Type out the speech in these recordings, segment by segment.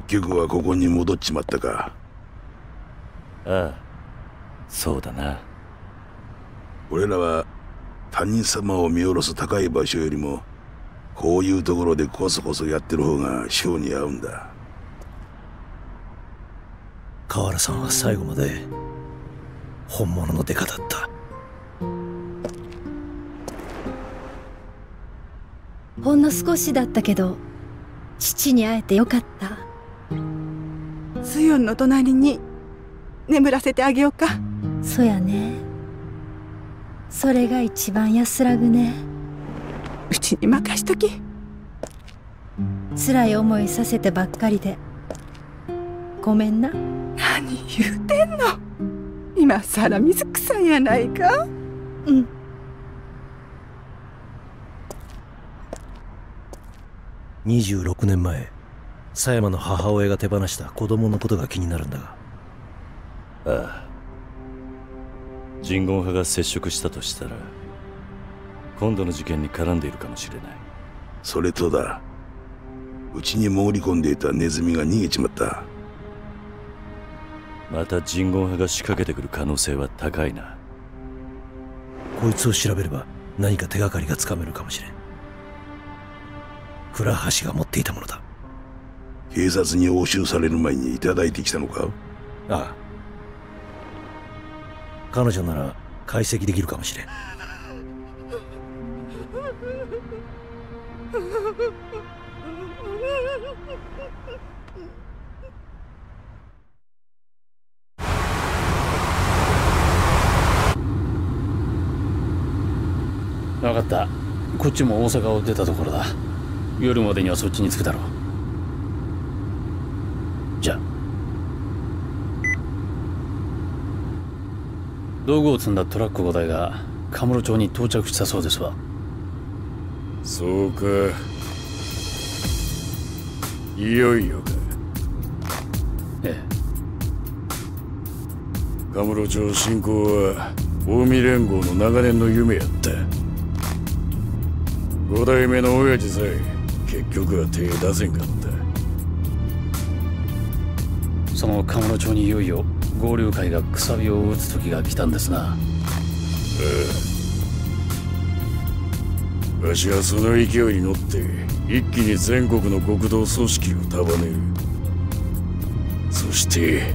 結局はここに戻っちまったか。ああそうだな。俺らは他人様を見下ろす高い場所よりもこういうところでこそこそやってる方が性に合うんだ。河原さんは最後まで本物のデカだった。ほんの少しだったけど父に会えてよかったスヨンの隣に眠らせてあげようか。そやね。それが一番安らぐね。うちに任しとき。辛い思いさせてばっかりで。ごめんな。何言うてんの。今さら水臭いやないか。うん。26年前狭山の母親が手放した子供のことが気になるんだが。ああ。人言派が接触したとしたら今度の事件に絡んでいるかもしれない。それとだ。うちに潜り込んでいたネズミが逃げちまった。また人言派が仕掛けてくる可能性は高いな。こいつを調べれば何か手がかりがつかめるかもしれん。倉橋が持っていたものだ警察に押収される前にいただいてきたのか？ああ。彼女なら解析できるかもしれん。分かった。こっちも大阪を出たところだ。夜までにはそっちに着くだろうじゃあ道具を積んだトラック5台がカムロ町に到着したそうですわ。そうか。いよいよか。えカムロ町侵攻は近江連合の長年の夢やった。五代目の親父さえ結局は手出せんかった。えそのカムロ町にいよいよ合流会がくさびを打つ時が来たんですな。わしはその勢いに乗って一気に全国の極道組織を束ねる。そして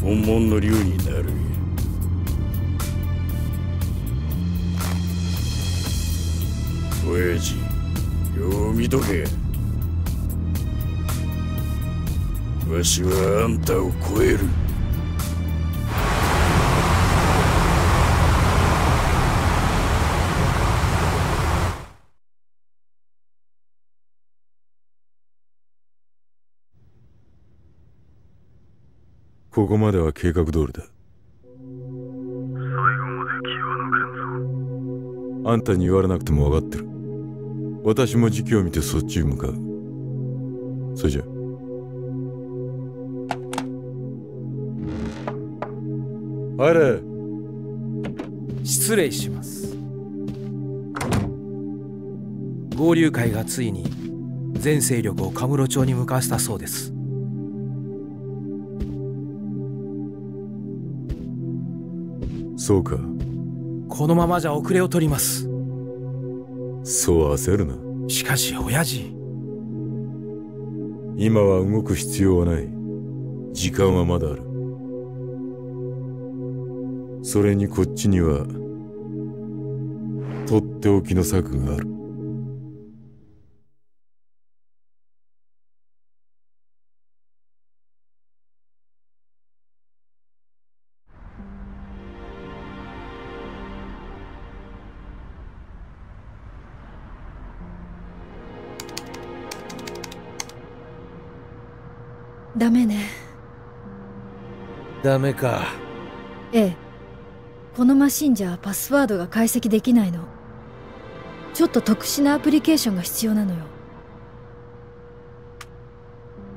本物の竜になる。親父よう見とけ。わしはあんたを超える。ここまでは計画通りだ。最後まで気は抜けんぞ。あんたに言われなくても分かってる。私も時期を見てそっちへ向かう。それじゃ。入れ。失礼します。合流会がついに全勢力をカムロ町に向かわせたそうですそうか。このままじゃ遅れを取ります。そう焦るな。しかし親父。今は動く必要はない。時間はまだある。それにこっちにはとっておきの策があるダメね。ダメか。ええ。このマシンじゃパスワードが解析できないの。ちょっと特殊なアプリケーションが必要なのよ。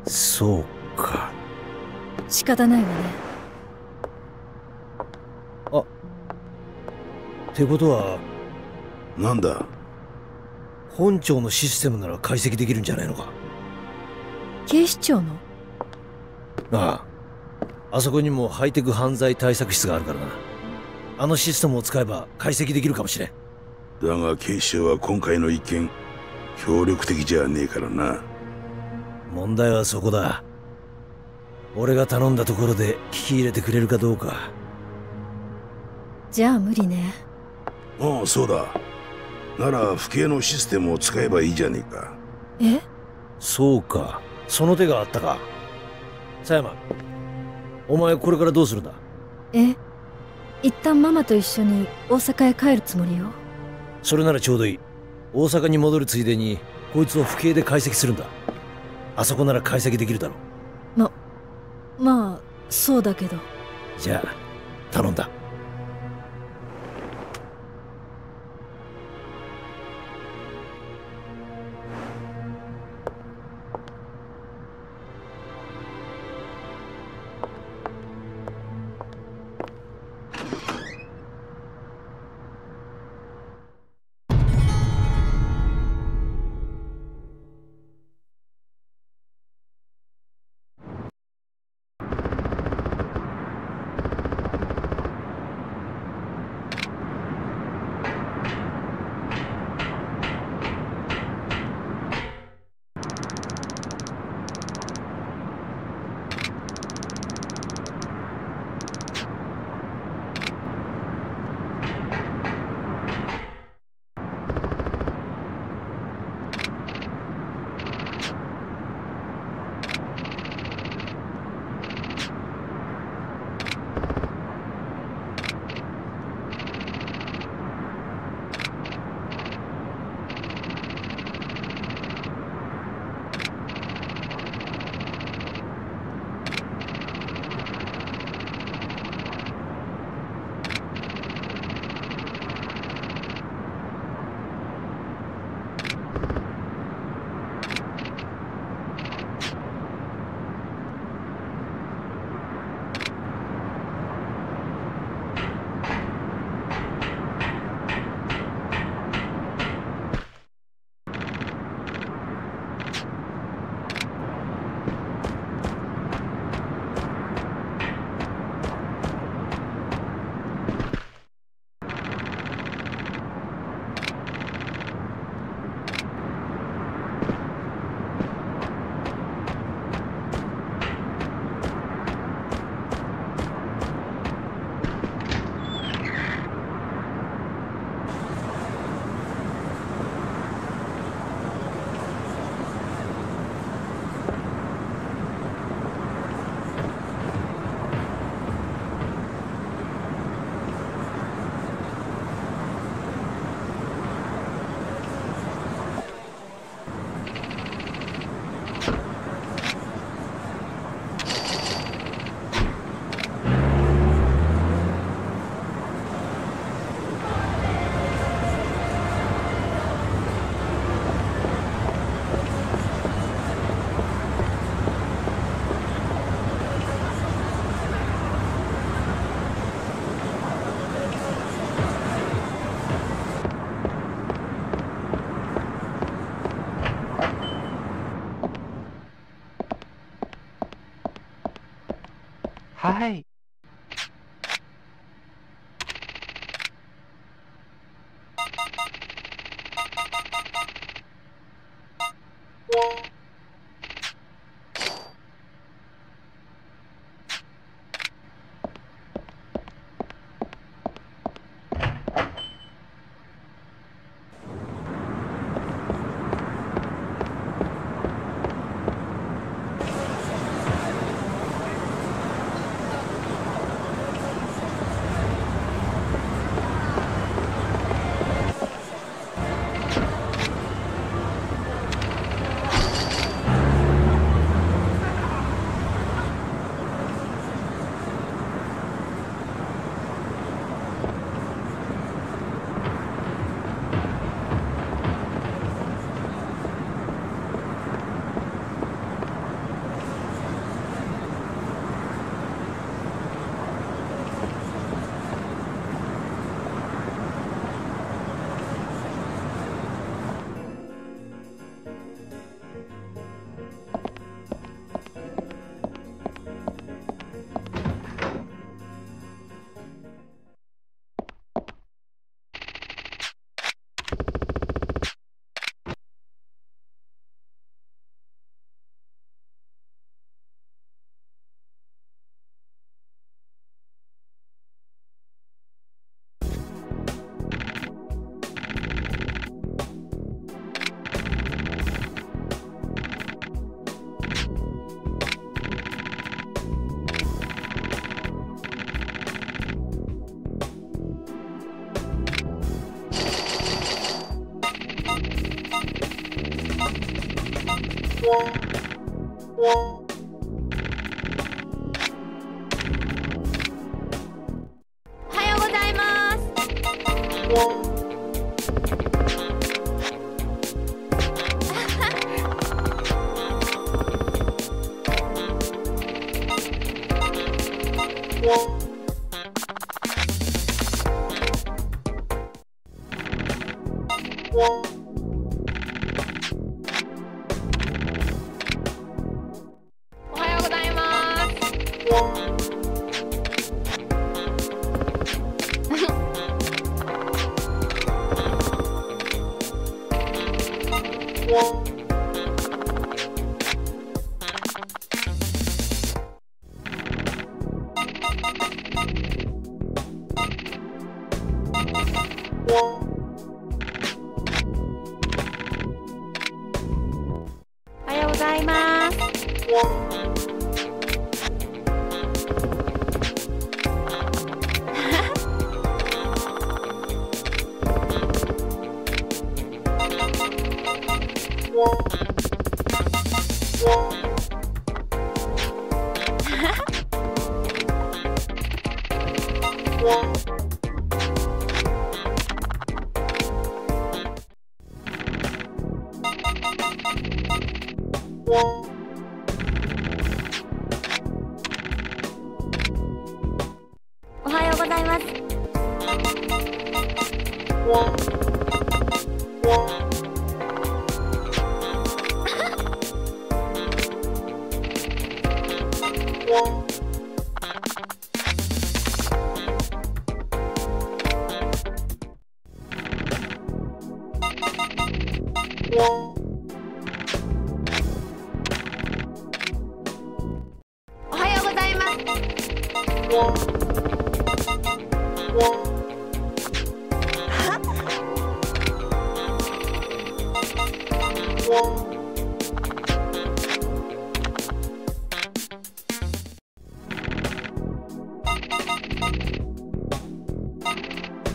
そうか。仕方ないわね。あ。ってことはなんだ？本庁のシステムなら解析できるんじゃないのか？警視庁の？ああ。あそこにもハイテク犯罪対策室があるからな。あのシステムを使えば解析できるかもしれん。だが警視庁は今回の一件協力的じゃねえからな。問題はそこだ。俺が頼んだところで聞き入れてくれるかどうか。じゃあ無理ね。ああそうだ。なら不敬のシステムを使えばいいじゃねえか。え？そうか。その手があったか佐山お前これからどうするんだ？え一旦ママと一緒に大阪へ帰るつもりよ。それならちょうどいい。大阪に戻るついでにこいつを不敬で解析するんだ。あそこなら解析できるだろままあそうだけど。じゃあ頼んだ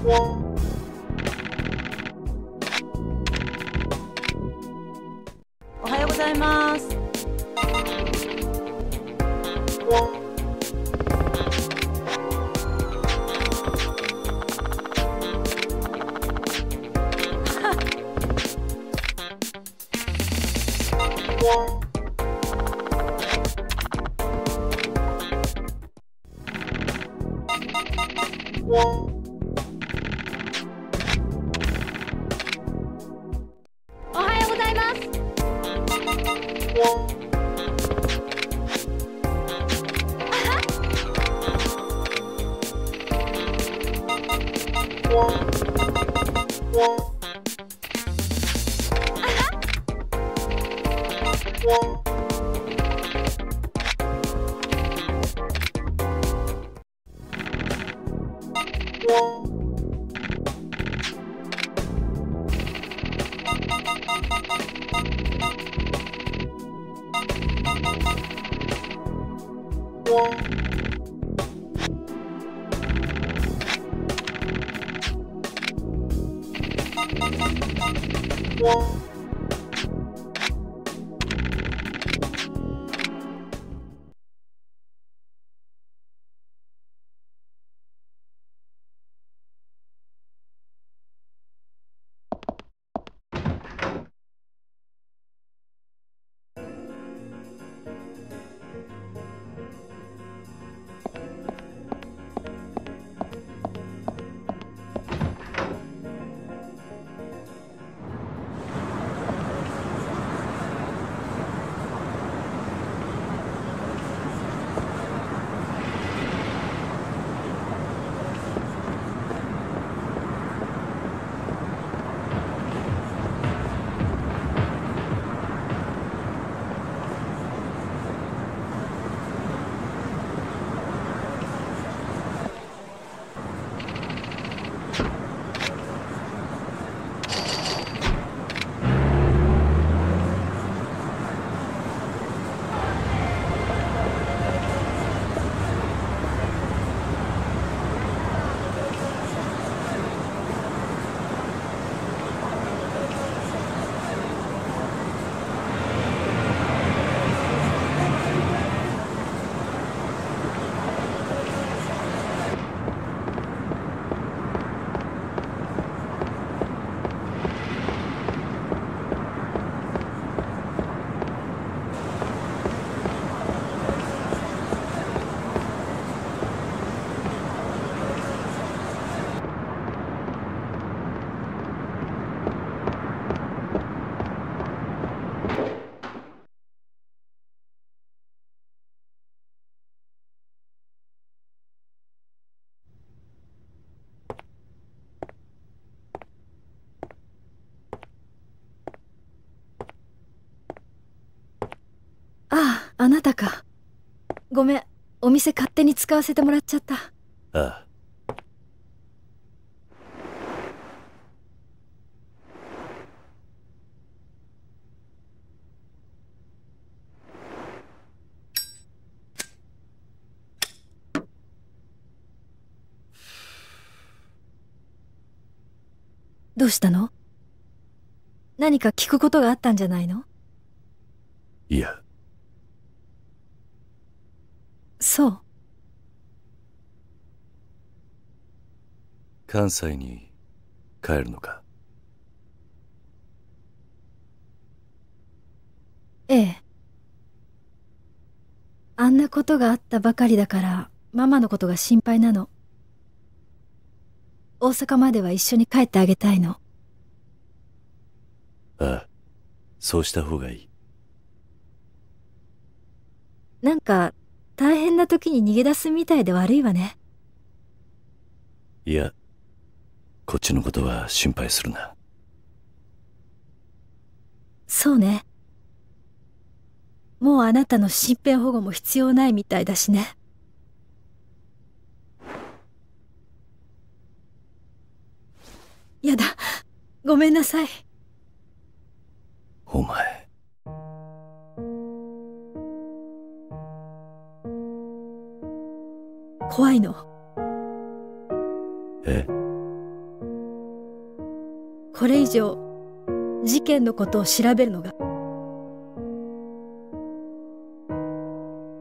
おはようございます。あなたか。ごめん。お店勝手に使わせてもらっちゃった。ああ。どうしたの？何か聞くことがあったんじゃないの？いやそう。関西に帰るのか？ええ。あんなことがあったばかりだからママのことが心配なの。大阪までは一緒に帰ってあげたいの。ああそうした方がいい。なんか大変な時に逃げ出すみたいで悪いわね。いやこっちのことは心配するな。そうね。もうあなたの身辺保護も必要ないみたいだしね。やだ。ごめんなさい。お前怖いの。え？これ以上事件のことを調べるのが。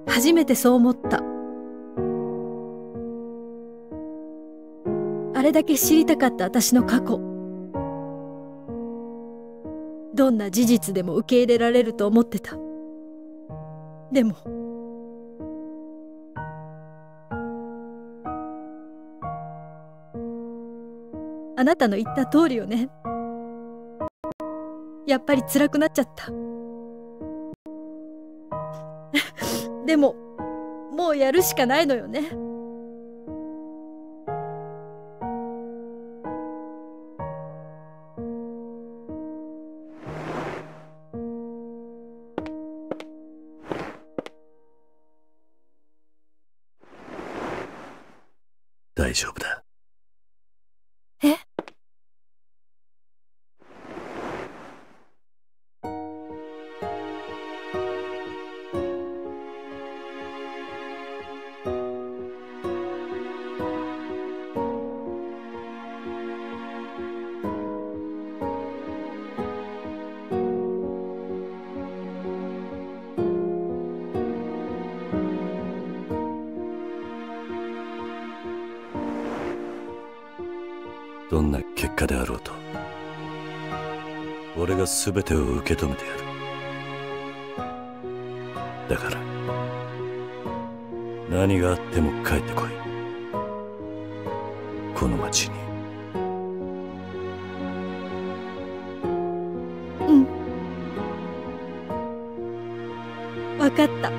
初めてそう思った。あれだけ知りたかった私の過去。どんな事実でも受け入れられると思ってた。でもなたの言った通りよね。やっぱり辛くなっちゃった。でももうやるしかないのよね。大丈夫だ。全てを受け止めてやる。だから何があっても帰ってこい。この町に。うん。分かった。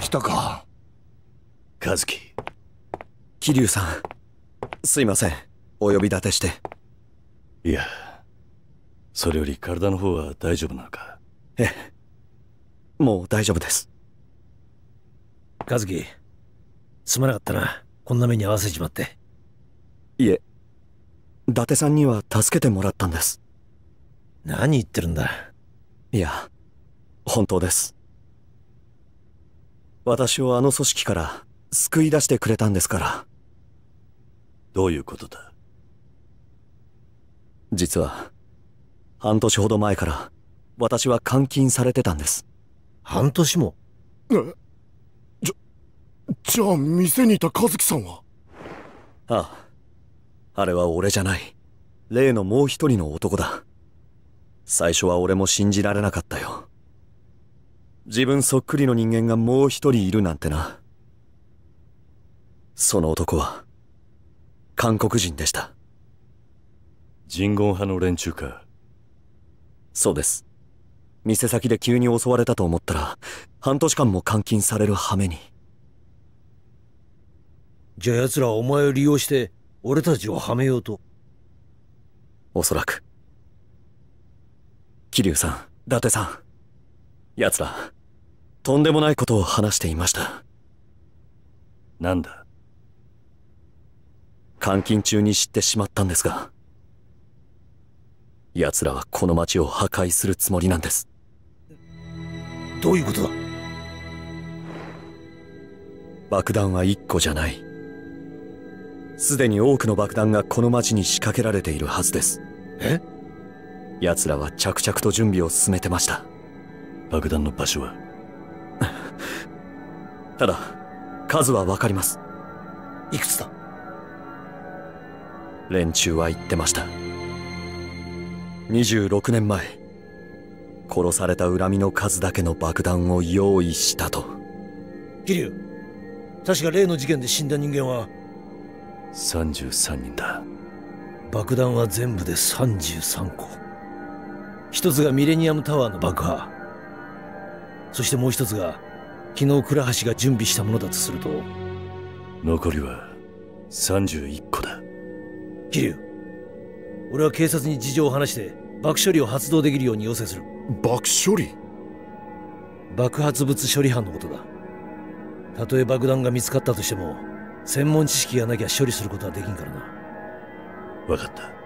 来たか。和樹。桐生さん。すいません。お呼び立てして。いやそれより体の方は大丈夫なのか？ええ。もう大丈夫です。和樹すまなかったな。こんな目に遭わせちまって。いえ。伊達さんには助けてもらったんです。何言ってるんだ。いや本当です私をあの組織から救い出してくれたんですから。どういうことだ？実は半年ほど前から私は監禁されてたんです。半年も？えじゃじゃあ店にいた和樹さんは？あああれは俺じゃない。例のもう一人の男だ。最初は俺も信じられなかったよ自分そっくりの人間がもう一人いるなんてな。その男は韓国人でした。人言派の連中か。そうです。店先で急に襲われたと思ったら半年間も監禁される羽目に。じゃあ奴らはお前を利用して俺たちをはめようと。おそらく。桐生さん伊達さん奴らとんでもないことを話していました。なんだ？監禁中に知ってしまったんですが奴らはこの町を破壊するつもりなんです。どういうことだ？爆弾は1個じゃない。すでに多くの爆弾がこの町に仕掛けられているはずです。え？奴らは着々と準備を進めてました。爆弾の場所は？ただ数は分かります。いくつだ？連中は言ってました。26年前殺された恨みの数だけの爆弾を用意したと。桐生確か例の事件で死んだ人間は？33人だ。爆弾は全部で33個。一つがミレニアムタワーの爆破。そしてもう一つが昨日倉橋が準備したものだとすると残りは31個だ。桐生俺は警察に事情を話して爆処理を発動できるように要請する。爆処理？爆発物処理班のことだ。たとえ爆弾が見つかったとしても専門知識がなきゃ処理することはできんからな。分かった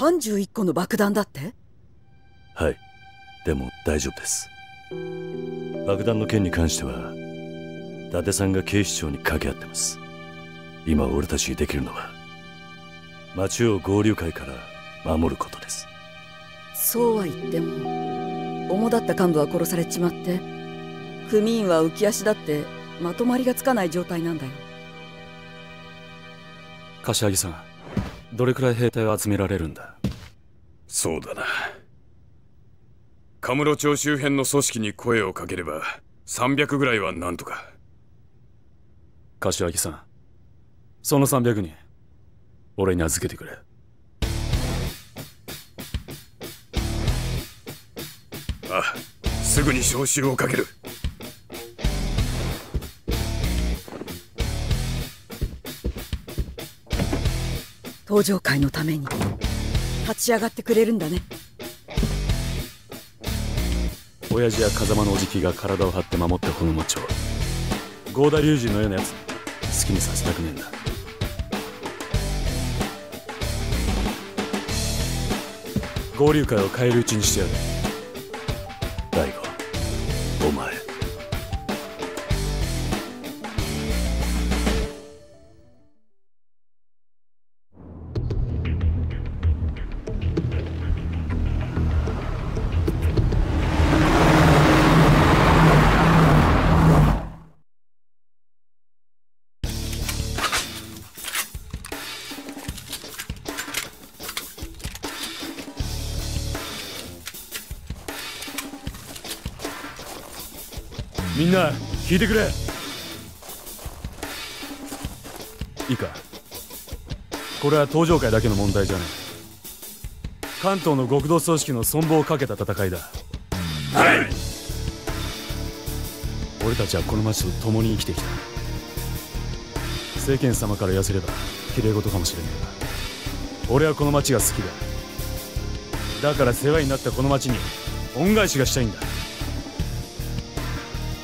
31個の爆弾だって？はい。でも大丈夫です。爆弾の件に関しては伊達さんが警視庁に掛け合ってます。今俺たちにできるのは町を合流会から守ることです。そうは言っても主だった幹部は殺されちまって組員は浮き足だってまとまりがつかない状態なんだよ。柏木さんどれくらい兵隊を集められるんだ？そうだな。カムロ町周辺の組織に声をかければ300ぐらいはなんとか。柏木さんその300人俺に預けてくれ。あすぐに招集をかける登場会のために。立ち上がってくれるんだね。親父や風間のおじきが体を張って守ったこの町を。合田隆二のようなやつ好きにさせたくねえんだ。合流会を変えるうちにしてやる。な聞いてくれ。いいか。これは登場会だけの問題じゃない関東の極道組織の存亡をかけた戦いだ。はい。俺たちはこの町と共に生きてきた。世間様から言わせれば綺麗事かもしれねえが。俺はこの町が好きだ。だから世話になったこの町に恩返しがしたいんだ。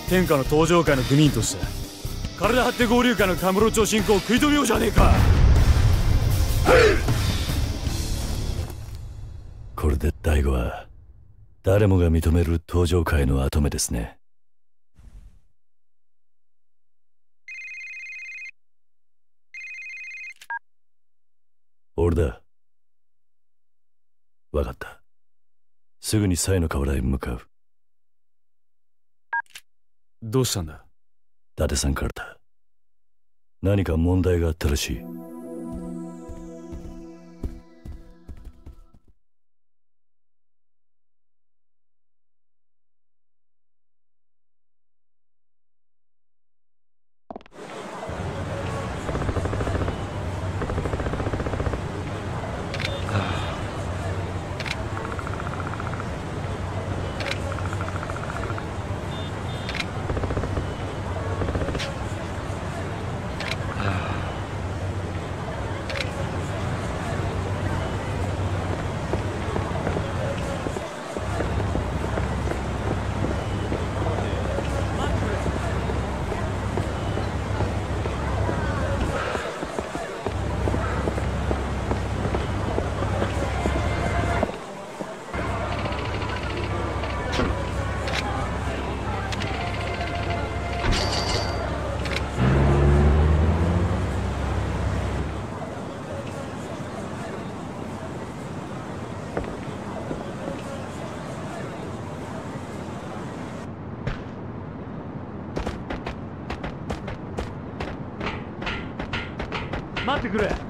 天下の登場会の組員として体張って合流会のカムロ町進行を食い止めようじゃねえか。これで第五は誰もが認める登場界の跡目ですね。俺だ。わかった。すぐにサイの河原へ向かう。どうしたんだ？伊達さんからだ。何か問題があったらしい。てくれ。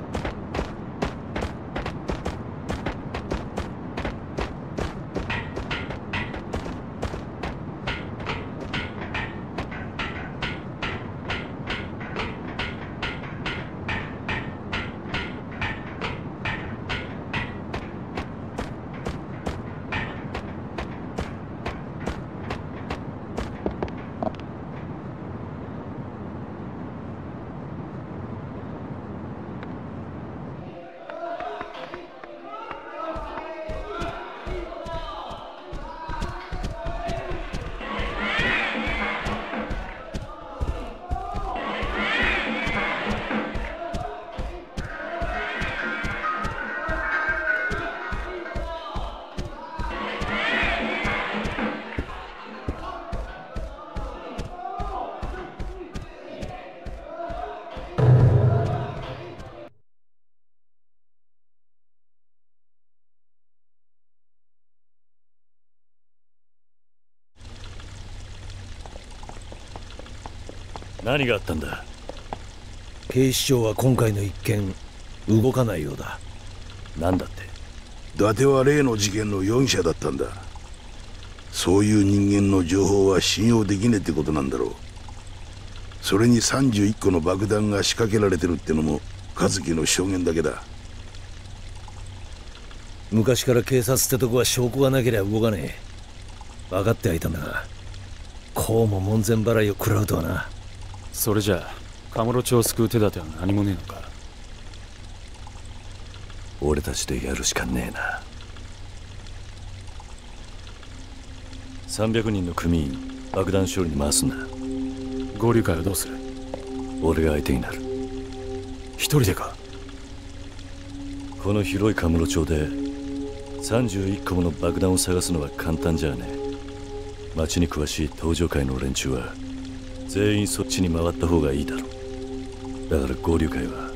何があったんだ？警視庁は今回の一件動かないようだ。何だって？伊達は例の事件の容疑者だったんだ。そういう人間の情報は信用できねえってことなんだろう。それに31個の爆弾が仕掛けられてるってのも和樹の証言だけだ。昔から警察ってとこは証拠がなけりゃ動かねえ。分かってはいたんだがこうも門前払いを食らうとはなそれじゃあカムロ町を救う手立ては何もねえのか？俺たちでやるしかねえな。300人の組員爆弾処理に回すんだ。合流会はどうする？俺が相手になる。一人でか？この広いカムロ町で31個もの爆弾を探すのは簡単じゃね。え町に詳しい登場会の連中は全員そっちに回った方がいいだろう。だから合流会は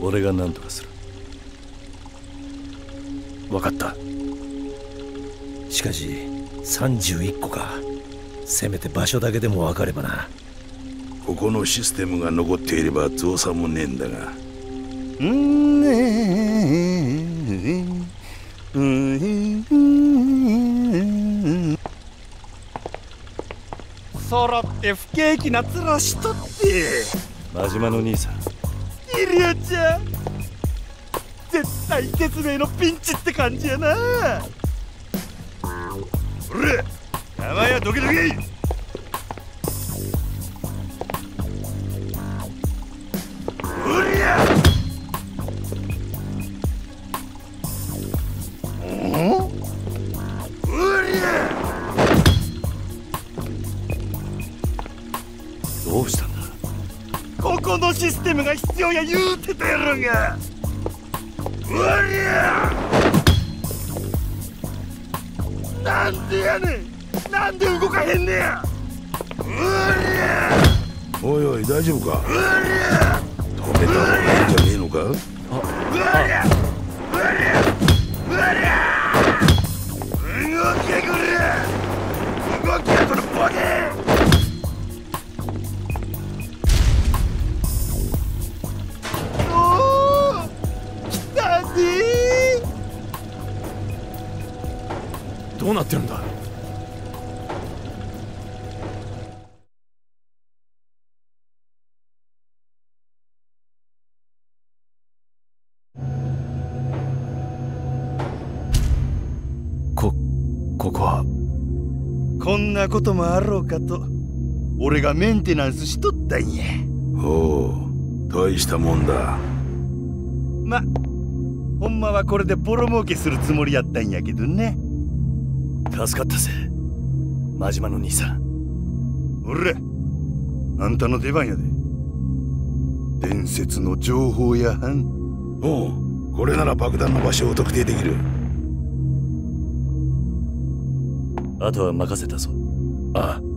俺が何とかする。分かった。しかし31個か。せめて場所だけでも分かればな。ここのシステムが残っていれば増産もねえんだが。うんねうん揃って不景気な面しとって。真島の兄さん。イリアちゃん。絶対絶命のピンチって感じやな。おら山やどけどけおが必要や言うてたやろが。おりゃなんでやねん。なんで動かへんねや。おいおい大丈夫か？止めた方がいいんじゃねえのか？動けくれ動けこのボケどうなってるんだ？こここは？こんなこともあろうかと俺がメンテナンスしとったんや。おう大したもんだ。まほんまはこれでボロ儲けするつもりやったんやけどね助かったぜ。真島の兄さん。おらあんたの出番やで。伝説の情報屋はん。おうこれなら爆弾の場所を特定できる。あとは任せたぞ。ああ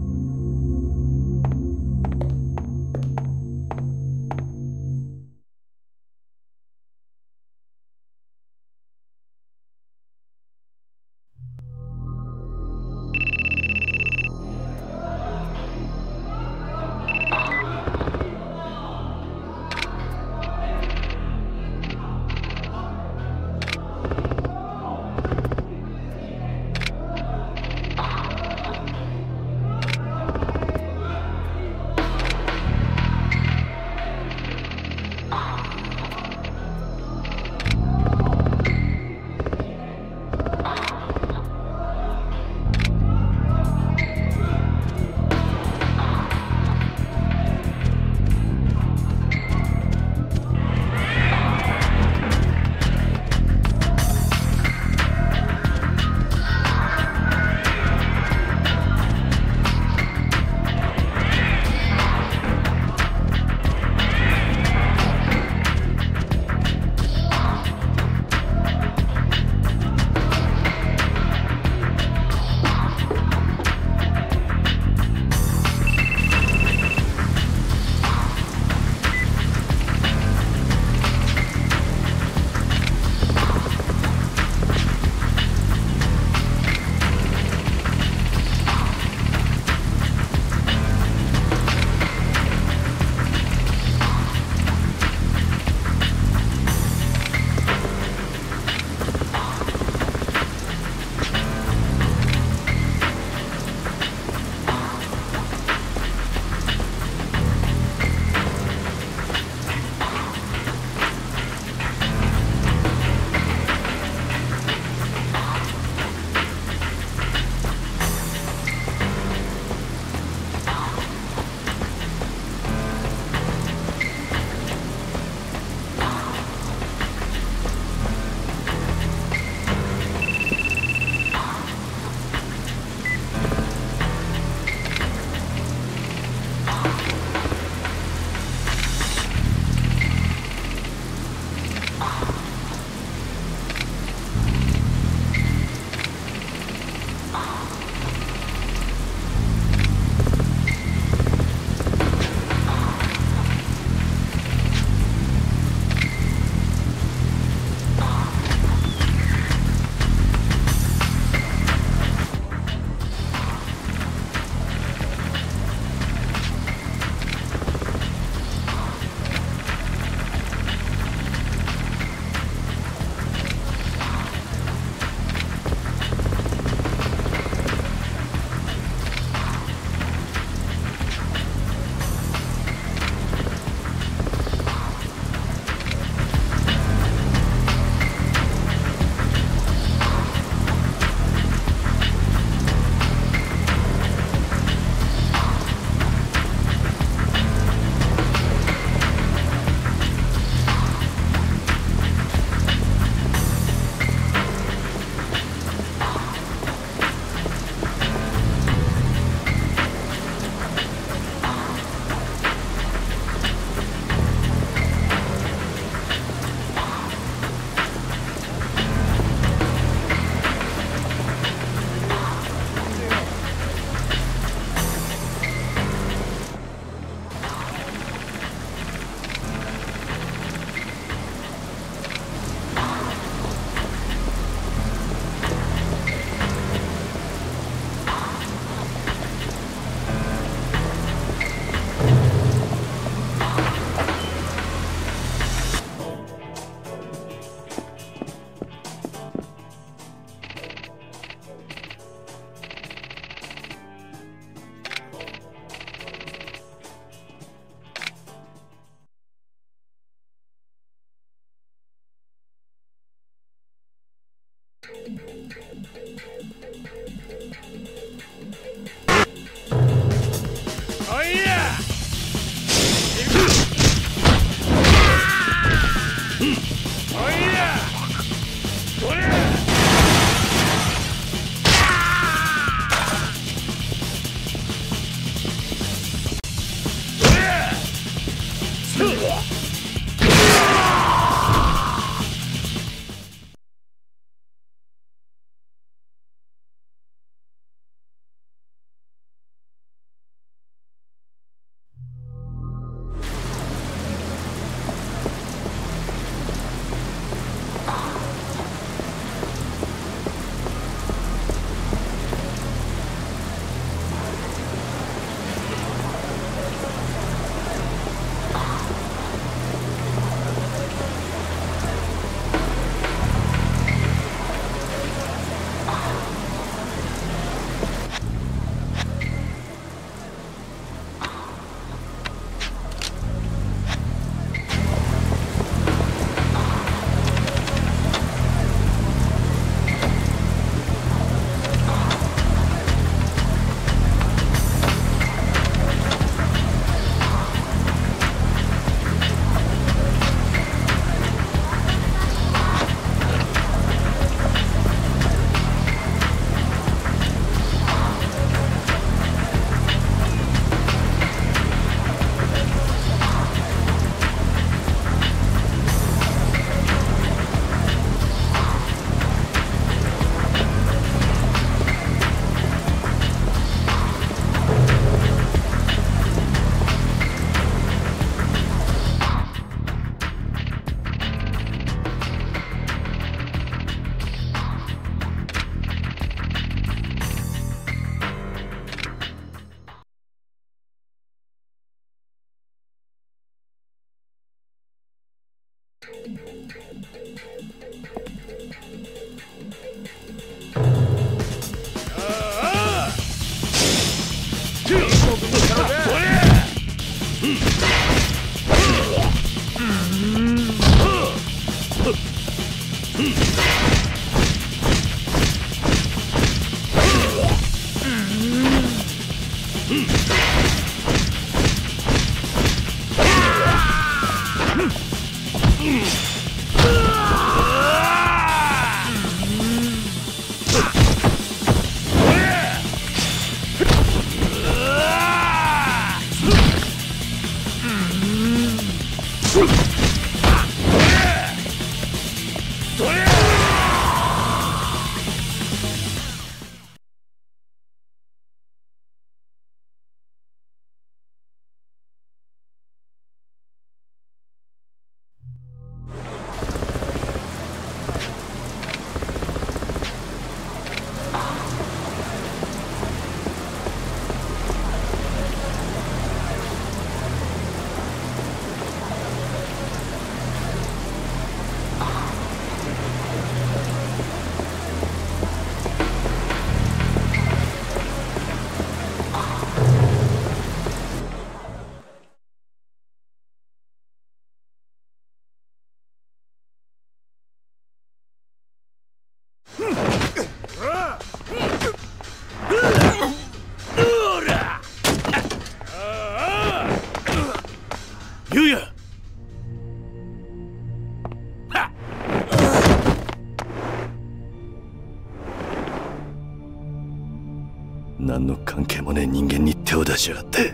関係もねえ人間に手を出しやがって。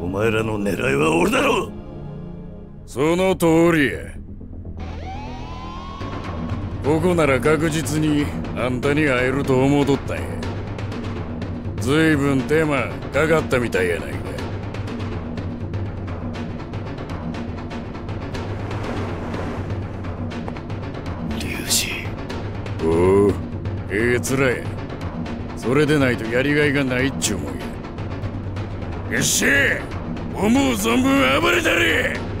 お前らの狙いは俺だろその通りや。ここなら確実にあんたに会えると思うとったんや。ずいぶん手間かかったみたいやないか。おおええ面やそれでないとやりがいがないっちゅうもんや。よっしゃ思う存分暴れたれ。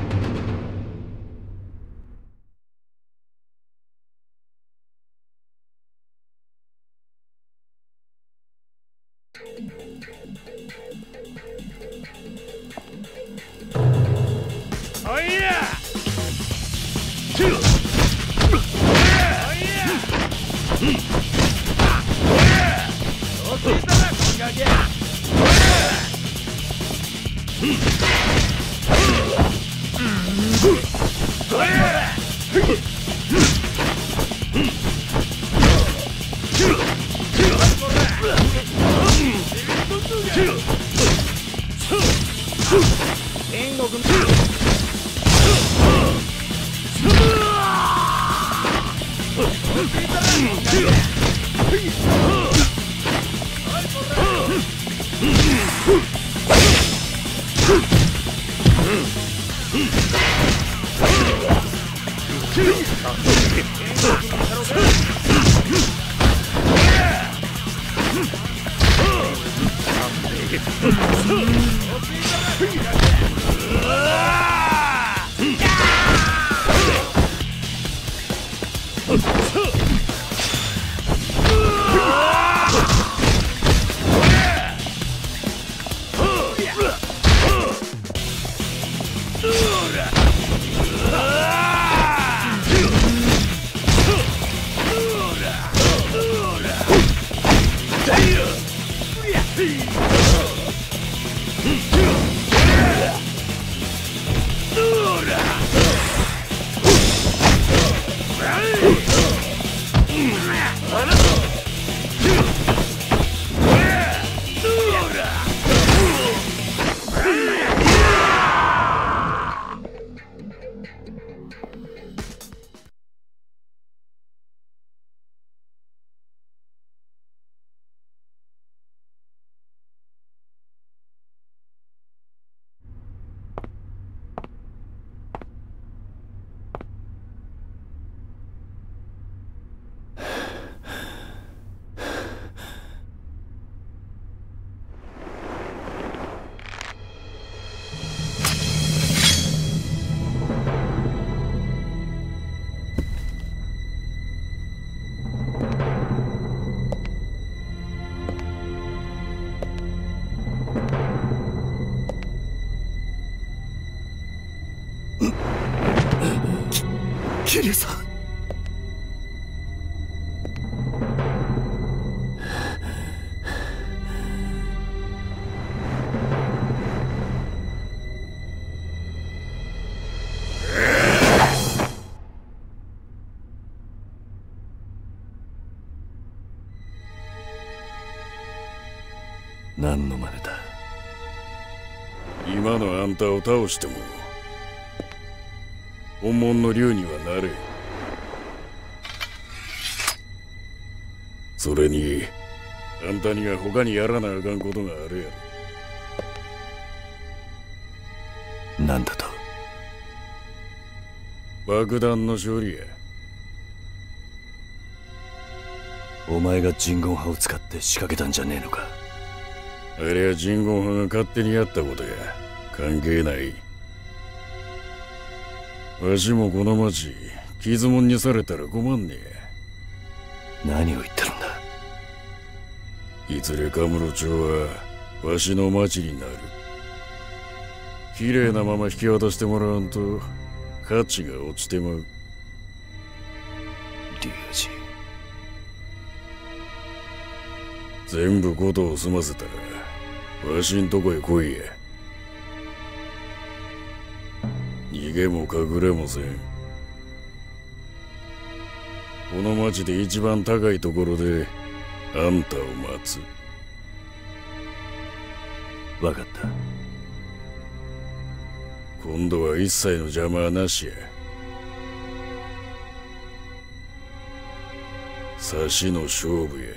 桐生さ。ん何の真似だ？今のあんたを倒しても本物の竜にはなれ。んそれにあんたには他にやらなあかんことがあるやろ。なんだと？爆弾の処理や。お前が人言派を使って仕掛けたんじゃねえのか？あれは人言派が勝手にやったことや。関係ないわしもこの町傷もんにされたら困んねえ。何を言ってるんだ？いずれカムロ町はわしの町になる。綺麗なまま引き渡してもらわんと価値が落ちてまう。龍二。全部ことを済ませたらわしんとこへ来いや逃げも隠れもせん。この町で一番高いところであんたを待つ。分かった。今度は一切の邪魔はなしや。差しの勝負や